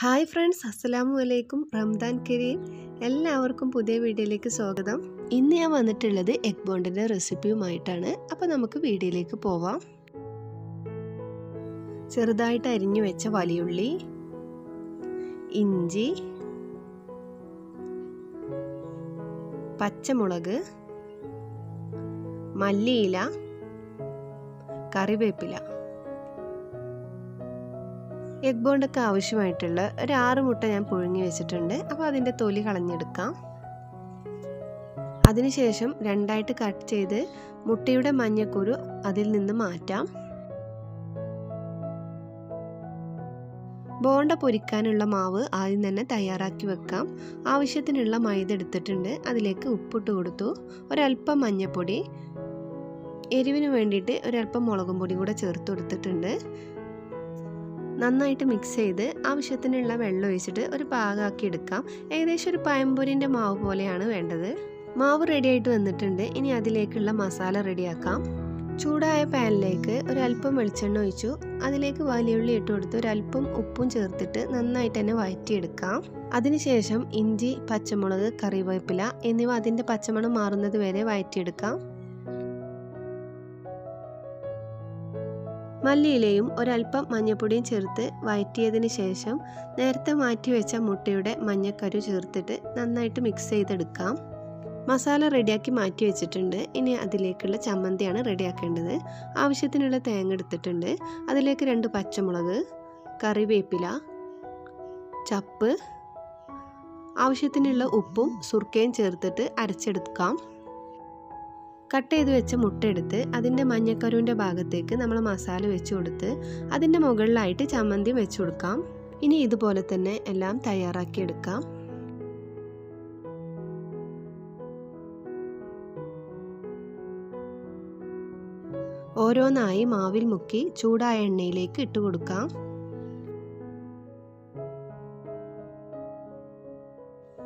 Hi friends അസ്സലാമു അലൈക്കും റംദാൻ കരീം. എല്ലാവർക്കും പുതിയ വീഡിയോയിലേക്ക് സ്വാഗതം. ഇന്ന് ഞാൻ വന്നിട്ടുള്ളത് എഗ് ബോണ്ടിന്റെ റെസിപ്പിയുമായിട്ടാണ്. അപ്പോൾ നമുക്ക് വീഡിയോയിലേക്ക് പോവാം. ചെറുതായിട്ട് അരിഞ്ഞു വെച്ച വലിയുള്ളി ഇഞ്ചി പച്ചമുളക് മല്ലിയില കറിവേപ്പില. എഗ് ബോണ്ടൊക്കെ ആവശ്യമായിട്ടുള്ള ഒരു ആറ് മുട്ട ഞാൻ പുഴുങ്ങി വെച്ചിട്ടുണ്ട്. അപ്പോൾ അതിന്റെ തൊലി കളഞ്ഞെടുക്കാം. അതിനുശേഷം രണ്ടായിട്ട് കട്ട് ചെയ്ത് മുട്ടയുടെ മഞ്ഞക്കുരു അതിൽ നിന്ന് മാറ്റാം. ബോണ്ട പൊരിക്കാനുള്ള മാവ് ആദ്യം തന്നെ തയ്യാറാക്കി വെക്കാം. ആവശ്യത്തിനുള്ള മൈദ എടുത്തിട്ടുണ്ട്. അതിലേക്ക് ഉപ്പിട്ട് കൊടുത്തു. ഒരല്പം മഞ്ഞപ്പൊടി. എരിവിന് വേണ്ടിയിട്ട് ഒരല്പം മുളകും പൊടി കൂടെ ചേർത്ത് കൊടുത്തിട്ടുണ്ട്. നന്നായിട്ട് മിക്സ് ചെയ്ത് ആവശ്യത്തിനുള്ള വെള്ളം ഒഴിച്ചിട്ട് ഒരു പാകമാക്കി എടുക്കാം. ഏകദേശം ഒരു പഴംപൊരിന്റെ മാവ് പോലെയാണ് വേണ്ടത്. മാവ് റെഡി ആയിട്ട് വന്നിട്ടുണ്ട്. ഇനി അതിലേക്കുള്ള മസാല റെഡിയാക്കാം ചൂടായ പാനിലേക്ക് ഒരല്പം വെളിച്ചെണ്ണ ഒഴിച്ചു. അതിലേക്ക് വലിയുള്ളി ഇട്ട് കൊടുത്ത് ഒരല്പം ഉപ്പും ചേർത്തിട്ട് നന്നായിട്ട് തന്നെ വഴറ്റിയെടുക്കാം. അതിനുശേഷം ഇഞ്ചി പച്ചമുളക് കറിവേപ്പില എന്നിവ അതിന്റെ പച്ചമണം മാറുന്നത് വരെ വഴറ്റിയെടുക്കാം. മല്ലിയിലയും ഒരല്പം മഞ്ഞൾപ്പൊടിയും ചേർത്ത് വഴറ്റിയതിന് ശേഷം നേരത്തെ മാറ്റി വെച്ച മുട്ടയുടെ മഞ്ഞക്കരു ചേർത്തിട്ട് നന്നായിട്ട് മിക്സ് ചെയ്തെടുക്കാം. മസാല റെഡിയാക്കി മാറ്റി വെച്ചിട്ടുണ്ട്. ഇനി അതിലേക്കുള്ള ചമ്മന്തിയാണ് റെഡിയാക്കേണ്ടത്. ആവശ്യത്തിനുള്ള തേങ്ങ എടുത്തിട്ടുണ്ട്. അതിലേക്ക് രണ്ട് പച്ചമുളക് കറിവേപ്പില ചപ്പ് ആവശ്യത്തിനുള്ള ഉപ്പും സുർക്കയും ചേർത്തിട്ട് അരച്ചെടുക്കാം. കട്ട് ചെയ്ത് വെച്ച മുട്ട എടുത്ത് അതിന്റെ മഞ്ഞക്കരുവിന്റെ ഭാഗത്തേക്ക് നമ്മൾ മസാല വെച്ച് കൊടുത്ത് അതിന്റെ മുകളിലായിട്ട് ചമ്മന്തി വെച്ച് കൊടുക്കാം. ഇനി ഇതുപോലെ തന്നെ എല്ലാം തയ്യാറാക്കി എടുക്കാം. ഓരോന്നായി മാവിൽ മുക്കി ചൂടായ എണ്ണയിലേക്ക് ഇട്ട് കൊടുക്കാം.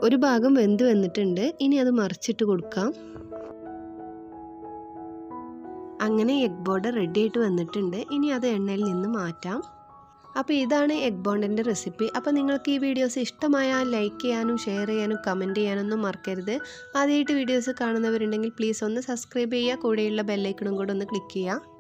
ഒരു ഭാഗം വെന്ത് വന്നിട്ടുണ്ട്. ഇനി അത് മറിച്ചിട്ട് കൊടുക്കാം. അങ്ങനെ എഗ് ബോർഡ് റെഡി ആയിട്ട് വന്നിട്ടുണ്ട്. ഇനി അത് എണ്ണയിൽ നിന്ന് മാറ്റാം. അപ്പോൾ ഇതാണ് എഗ് ബോണ്ടിന്റെ റെസിപ്പി അപ്പോൾ നിങ്ങൾക്ക് ഈ വീഡിയോസ് ഇഷ്ടമായാൽ ലൈക്ക് ചെയ്യാനും ഷെയർ ചെയ്യാനും കമന്റ് ചെയ്യാനൊന്നും മറക്കരുത്. ആദ്യമായിട്ട് വീഡിയോസ് കാണുന്നവരുണ്ടെങ്കിൽ പ്ലീസ് ഒന്ന് സബ്സ്ക്രൈബ് ചെയ്യുക. കൂടെയുള്ള ബെല്ലൈക്കണും കൂടെ ഒന്ന് ക്ലിക്ക് ചെയ്യുക.